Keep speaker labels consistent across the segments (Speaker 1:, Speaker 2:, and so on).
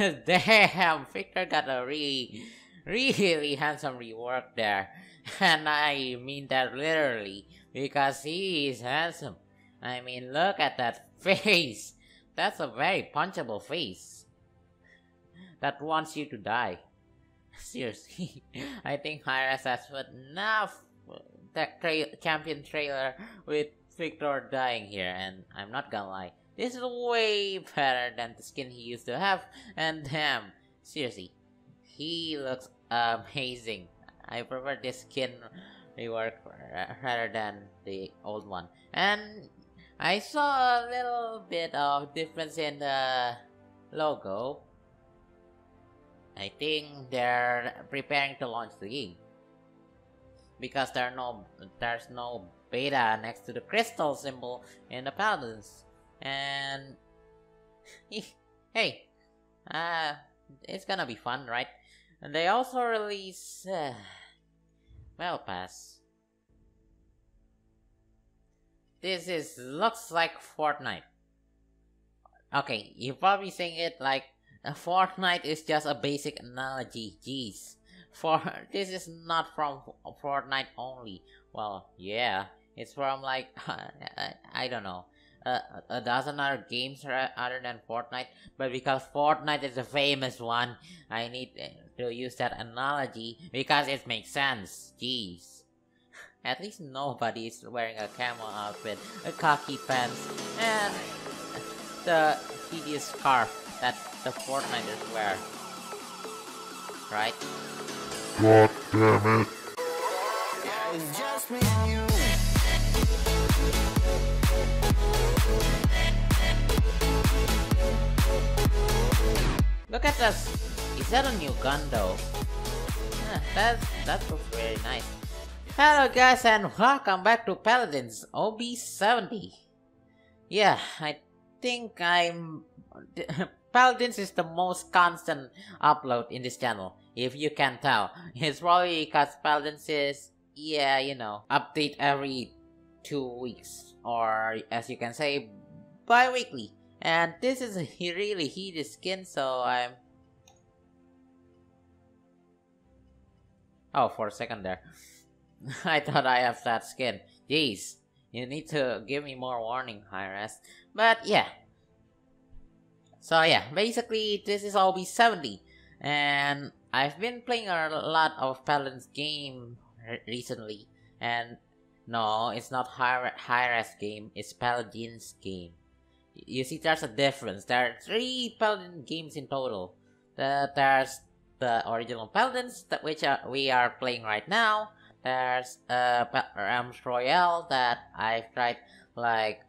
Speaker 1: Damn, Victor got a really, really handsome rework there. And I mean that literally, because he is handsome. I mean, look at that face. That's a very punchable face. That wants you to die. Seriously, I think Hi-Rez has enough uh, that tra- champion trailer with Victor dying here, and I'm not gonna lie, this is way better than the skin he used to have, and damn, seriously, he looks amazing. I prefer this skin rework rather than the old one. And I saw a little bit of difference in the logo. I think they're preparing to launch the game because there no there's no beta next to the crystal symbol in the paladins and hey uh it's gonna be fun right? And they also release uh, well pass. This is looks like fortnite. Okay you're probably saying it like fortnite is just a basic analogy. Jeez. For this is not from Fortnite only. Well, yeah, it's from like I don't know. Uh, a dozen other games other than Fortnite, but because Fortnite is a famous one, I need to use that analogy because it makes sense. Jeez. At least nobody is wearing a camo outfit, a khaki pants, and the hideous scarf that the Fortniters wear. Right?
Speaker 2: God damn it.
Speaker 1: Look at this. Is that a new gun though? Yeah, that's, that looks very nice. Hello guys and welcome back to Paladins OB70. Yeah, I think I'm... Paladins is the most constant upload in this channel if you can tell. It's probably because Paladins is, yeah, you know, update every two weeks, or as you can say, bi-weekly. And this is a really heated skin, so I'm... Oh, for a second there. I thought I have that skin. Jeez, you need to give me more warning, Hi-Rez. But yeah. So yeah, basically this is OB70. And I've been playing a lot of Paladin's game recently, and no, it's not high-res game, it's Paladin's game. You see, there's a difference. There are three Paladin games in total. The, there's the original Paladins, that which are, we are playing right now. There's uh, Realms Royale that I've tried like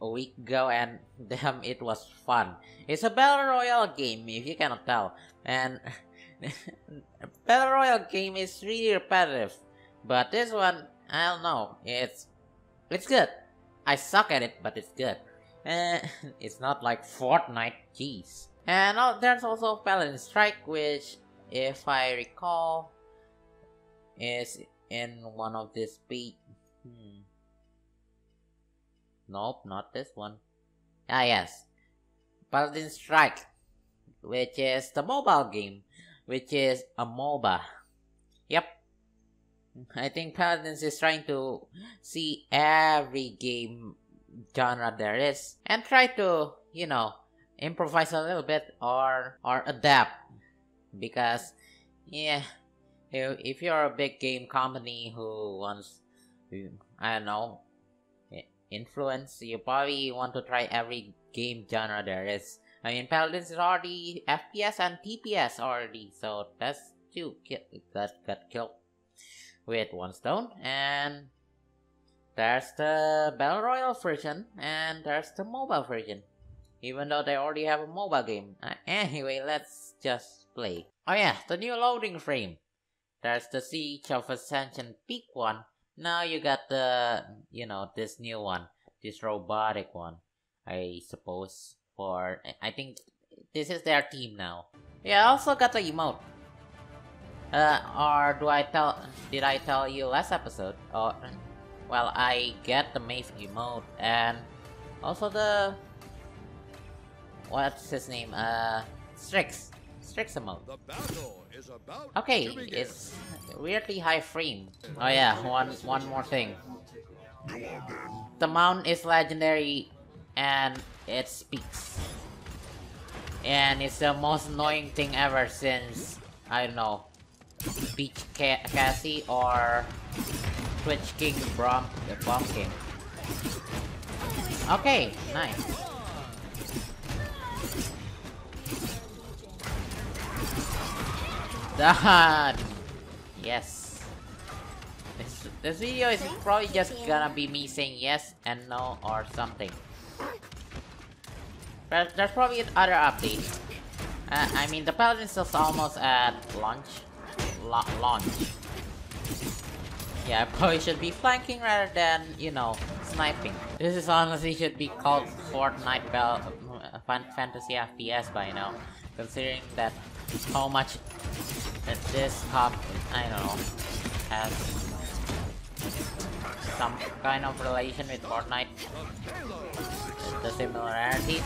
Speaker 1: a week ago and damn it was fun. It's a battle royale game if you cannot tell and Battle Royale game is really repetitive, but this one, I don't know, it's it's good. I suck at it, but it's good. And it's not like Fortnite, jeez. And uh, there's also Paladin Strike, which, if I recall, is in one of these beat. Hmm. Nope, not this one. Ah, yes. Paladin Strike which is the mobile game, which is a MOBA. Yep. I think Paladins is trying to see every game genre there is and try to, you know, improvise a little bit or or adapt because yeah, if you're a big game company who wants I don't know influence, you probably want to try every game genre there is I mean, Paladins is already FPS and TPS already, so that's two got got killed with one stone. And there's the Battle Royale version, and there's the mobile version. Even though they already have a mobile game. Uh, anyway, let's just play. Oh yeah, the new loading frame. There's the Siege of Ascension peak one. Now you got the, you know, this new one. This robotic one, I suppose for I think this is their team now. Yeah, I also got the emote. Uh, or do I tell? Did I tell you last episode? Oh, well, I get the Maeve emote and also the what's his name? Uh, Strix. Strix mode.
Speaker 3: The battle is about
Speaker 1: Okay, it's weirdly high frame. Oh yeah, one one more thing. The mount is legendary and it speaks. And it's the most annoying thing ever since I don't know Beach Ca- Cassie or Twitch King Brom the Bomb King. Okay, nice. Done. Yes. This, this video is probably just gonna be me saying yes and no or something. But there's probably other updates. Uh, I mean, the Paladin is almost at launch. La launch. Yeah, I probably should be flanking rather than, you know, sniping. This is honestly should be called Fortnite Bell uh, Fantasy FPS by now. Considering that how much that this hub, I don't know, has some kind of relation with Fortnite. The similarity.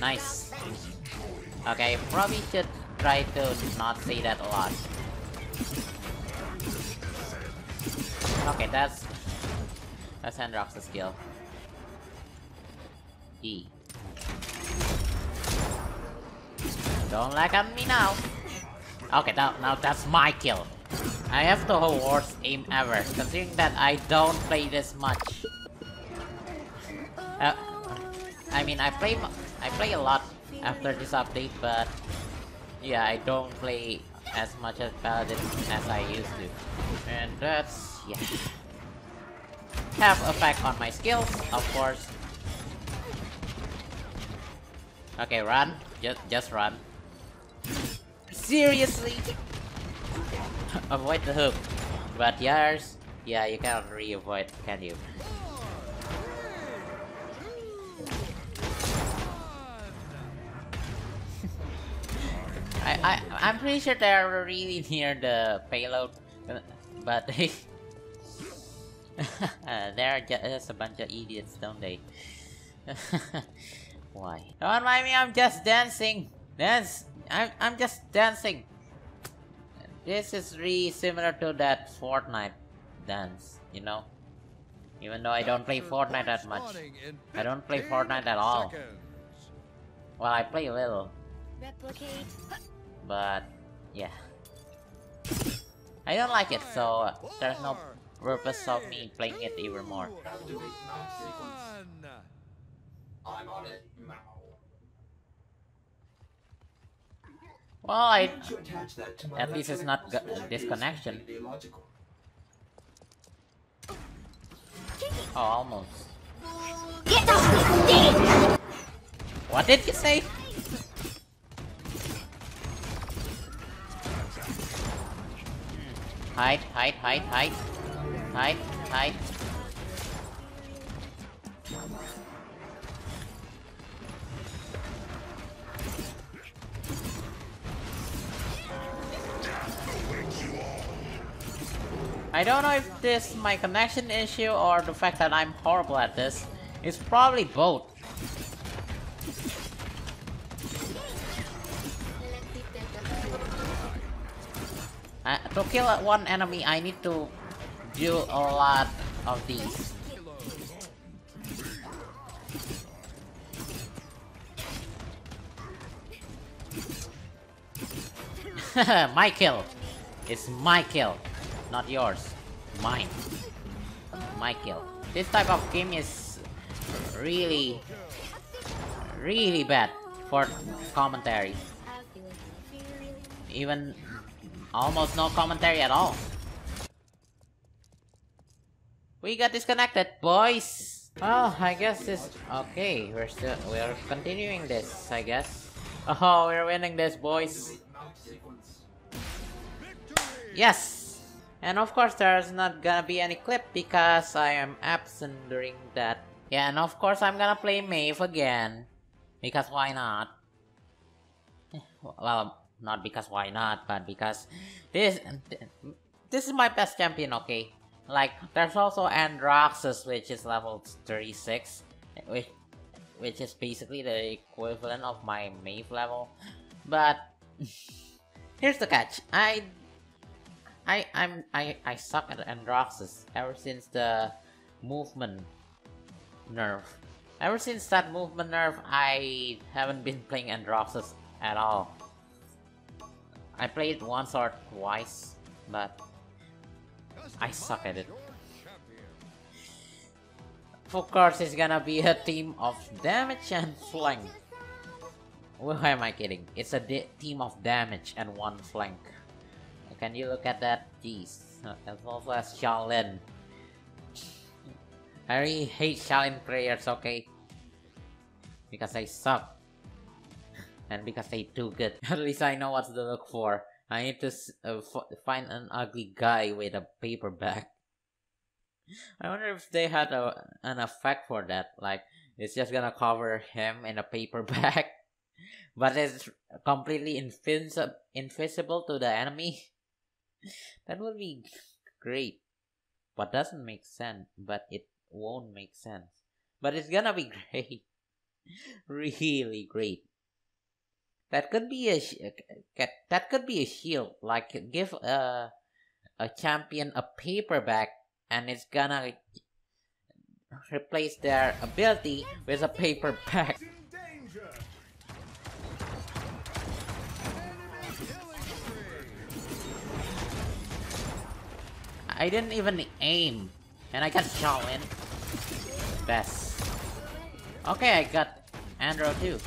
Speaker 1: Nice. Okay, probably should try to not say that a lot. That's that's Hendrox's skill. E. Don't lag on me now. Okay, now, now that's my kill. I have the worst aim ever, considering that I don't play this much. Uh, I mean, I play I play a lot after this update, but yeah, I don't play as much as Paladin as I used to, and that's yeah have effect on my skills, of course. Okay, run. Just just run. Seriously? avoid the hook. But yours, yeah, you cannot really avoid, can you? I, I, I'm pretty sure they're really near the payload, uh, but. they're just a bunch of idiots, don't they? Why? Don't mind me, I'm just dancing! Dance! I'm, I'm just dancing! This is really similar to that Fortnite dance, you know? Even though I don't play Fortnite that much. I don't play Fortnite at all. Well, I play a little,
Speaker 4: Replicate.
Speaker 1: but yeah. I don't like it, so uh, there's no
Speaker 3: Four,
Speaker 1: purpose of me playing it even more.
Speaker 3: two,
Speaker 5: Activate mount sequence.
Speaker 3: one.
Speaker 5: I'm on it now.
Speaker 1: Well, I
Speaker 5: To attach that to my
Speaker 1: At least it's not
Speaker 5: electronic
Speaker 1: go-
Speaker 5: switch
Speaker 1: disconnection. oh almost.
Speaker 4: Get off me!
Speaker 1: What did you say? Hmm. Hide, hide, hide, hide, hide, hide. I don't know if this my connection issue or the fact that I'm horrible at this. It's probably both. Uh, to kill one enemy, I need to do a lot of these. my kill. It's my kill, not yours. Mine. My kill. This type of game is really, really bad for commentary. Even almost no commentary at all. We got disconnected, boys. Well, I guess this. Okay, we're still we're continuing this. I guess. Oh, we're winning this, boys. Yes. And of course, there's not gonna be any clip because I am absent during that. Yeah, and of course, I'm gonna play Maeve again. Because why not? Well, not because why not, but because this this is my best champion, okay? Like, there's also Androxus, which is level 36, which which is basically the equivalent of my Maeve level. But here's the catch. I I I'm I, I suck at Androxus ever since the movement nerf. Ever since that movement nerf, I haven't been playing Androxus at all. I played once or twice, but I suck at it. Of course, it's gonna be a team of damage and flank. Who am I kidding? It's a team of damage and one flank. Can you look at that? Jeez. As also as Sha Lin. I really hate Sha Lin players, okay? Because they suck. And because they too good. At least I know what to look for. I need to uh, find an ugly guy with a paperback. I wonder if they had a, an effect for that. Like, it's just gonna cover him in a paperback, but it's completely invisible, invisible to the enemy. That would be great, but doesn't make sense. But it won't make sense. But it's gonna be great, really great. That could be a uh, that could be a shield. Like give a a champion a paperback and it's gonna replace their ability with a paperback.
Speaker 3: In.
Speaker 1: I didn't even aim, and I got Sha Lin. Best. Okay, I got Andro too.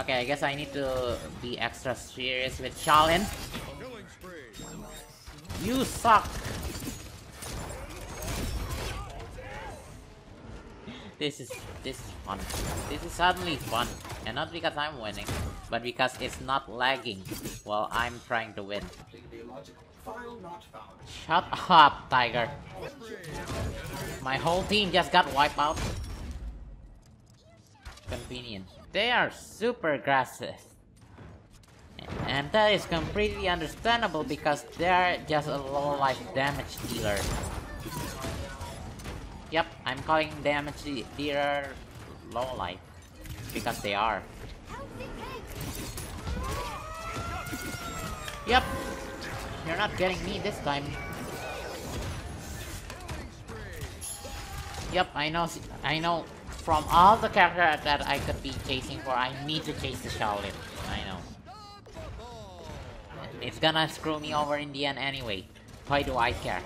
Speaker 1: Okay, I guess I need to be extra serious with
Speaker 3: Sha Lin.
Speaker 1: You suck. This is this is fun. This is suddenly fun, and not because I'm winning, but because it's not lagging while I'm trying to win. Shut up, Tiger. My whole team just got wiped out. Convenient. They are super aggressive. And that is completely understandable because they're just a low life damage dealer. Yep, I'm calling damage de- dealer low life. Because they are. Yep, you're not getting me this time. Yep, I know. I know. From all the characters that I could be chasing for, I need to chase the Sha Lin. I know. It's gonna screw me over in the end anyway. Why do I care?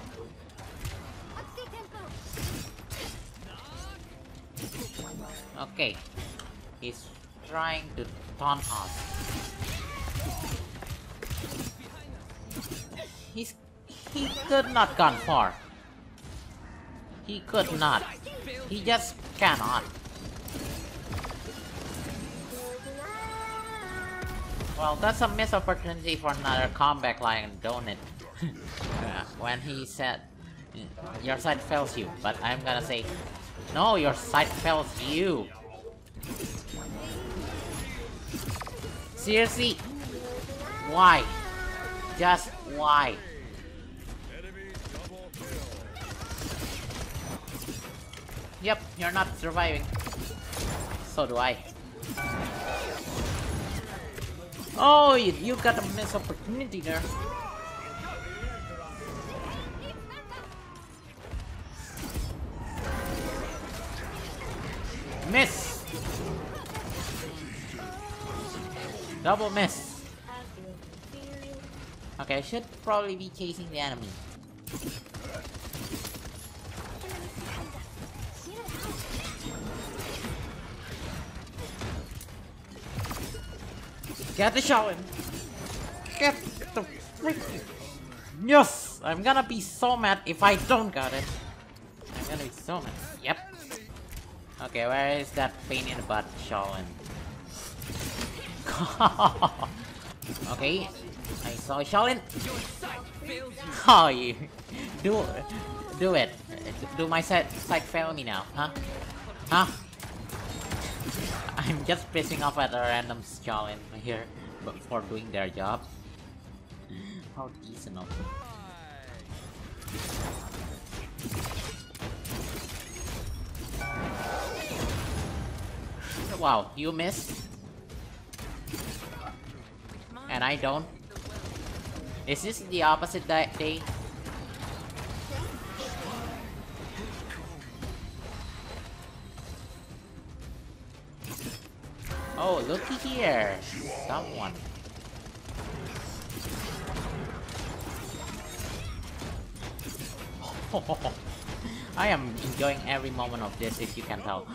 Speaker 1: Okay. He's trying to taunt us. He's he could not gone far. He could not. He just cannot. Well, that's a missed opportunity for another comeback line, don't it? Yeah, uh, when he said, your side fails you, but I'm gonna say, no, your side fails you. Seriously? Why? Just why?
Speaker 3: Enemy double kill.
Speaker 1: Yep, you're not surviving. So do I. Oh, you, you got a missed opportunity there. Miss! Double miss. Okay, I should probably be chasing the enemy. Get the Sha Lin! Get the freaking... Yes! I'm gonna be so mad if I don't get it. I'm gonna be so mad. Yep. Okay, where is that pain in the butt Sha Lin? okay, I saw Sha Lin. Oh, you do do it. Do my side side fail me now, huh? Huh? I'm just pissing off at a random Sha Lin here but for doing their job. How decent of them. Wow, you missed? And I don't? Is this the opposite day? Oh, looky here! Someone. I am enjoying every moment of this if you can tell.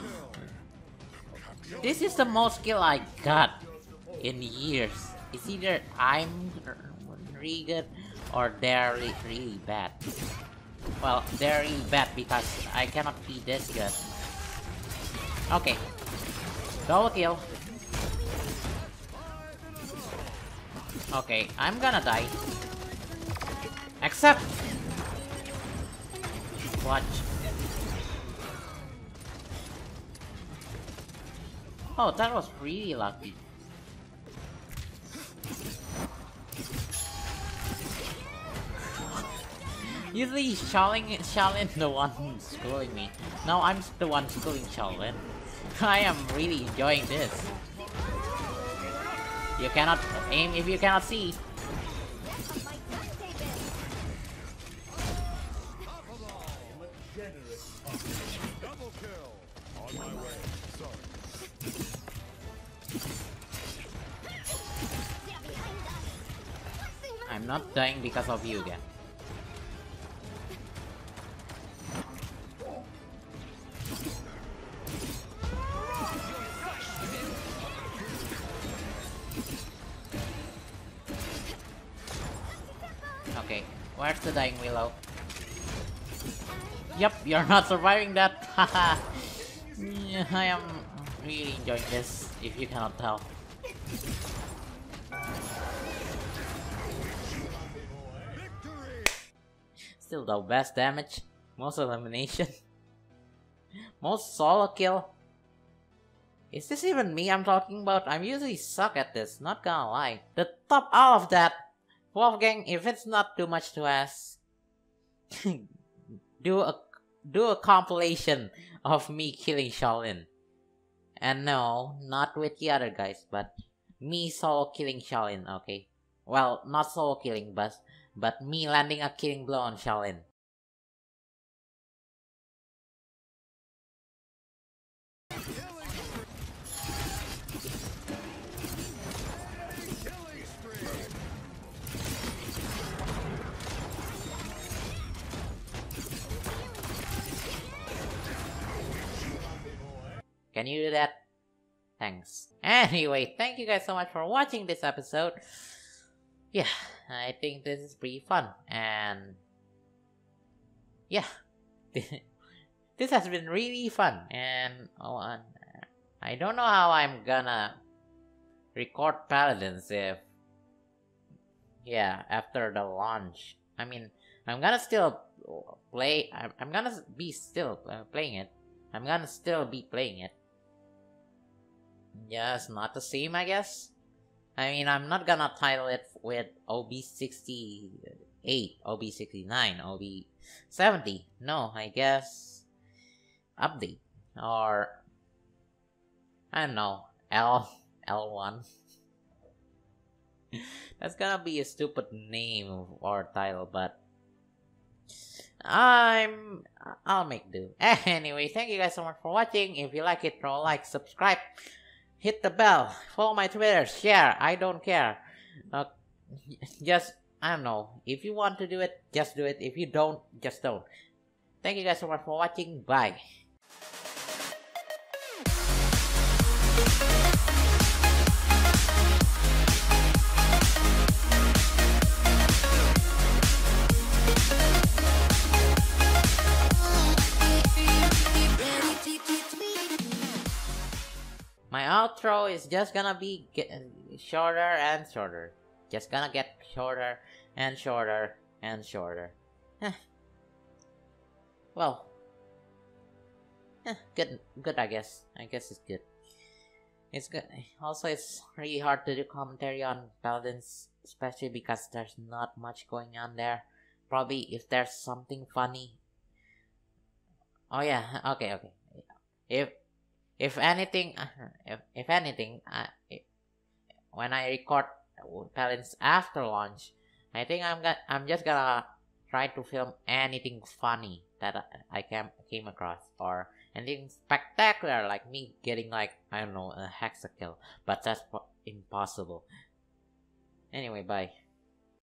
Speaker 1: This is the most skill I got in years. It's either I'm really good or they're re- really bad. Well, they're really bad because I cannot be this good. Okay. Double kill. Okay, I'm gonna die. Except... Watch. Oh, that was really lucky. Usually Sha Lin, Shaolin the one schooling me. Now I'm the one schooling Sha Lin. I am really enjoying this. You cannot aim if you cannot see. I'm not dying because of you again. Dying Willo? Yep, you're not surviving that. Haha. I am really enjoying this, if you cannot tell. Still the best damage, most elimination, most solo kill. Is this even me I'm talking about? I'm usually suck at this, not gonna lie. The top all of that, Wolfgang, if it's not too much to ask, do a do a compilation of me killing Sha Lin. And no, not with the other guys, but me solo killing Sha Lin, okay? Well, not solo killing, but but me landing a killing blow on
Speaker 3: Sha Lin.
Speaker 1: Can you do that? Thanks. Anyway, thank you guys so much for watching this episode. Yeah, I think this is pretty fun. And yeah, this has been really fun. And oh, and I don't know how I'm gonna record Paladins if yeah after the launch. I mean, I'm gonna still play. I'm, I'm gonna be still uh, playing it. I'm gonna still be playing it. Yes, not the same, I guess. I mean, I'm not gonna title it with OB68, OB69, OB70. No, I guess update or I don't know, L L1. That's gonna be a stupid name or title, but I'm I'll make do. Anyway, thank you guys so much for watching. If you like it, throw a like, subscribe, hit the bell, follow my Twitter, share. I don't care. Uh, just I don't know. If you want to do it, just do it. If you don't, just don't. Thank you guys so much for watching. Bye. My outro is just gonna be shorter and shorter. Just gonna get shorter and shorter and shorter. Eh. well, eh, good, good. I guess. I guess it's good. It's good. Also, it's really hard to do commentary on Paladins, especially because there's not much going on there. probably if there's something funny. Oh yeah, okay, okay. If if anything, if if anything, uh, when I record talents after launch, I think I'm gonna I'm just gonna try to film anything funny that I, I came came across or anything spectacular like me getting like I don't know a hexakill, but that's impossible. Anyway, bye.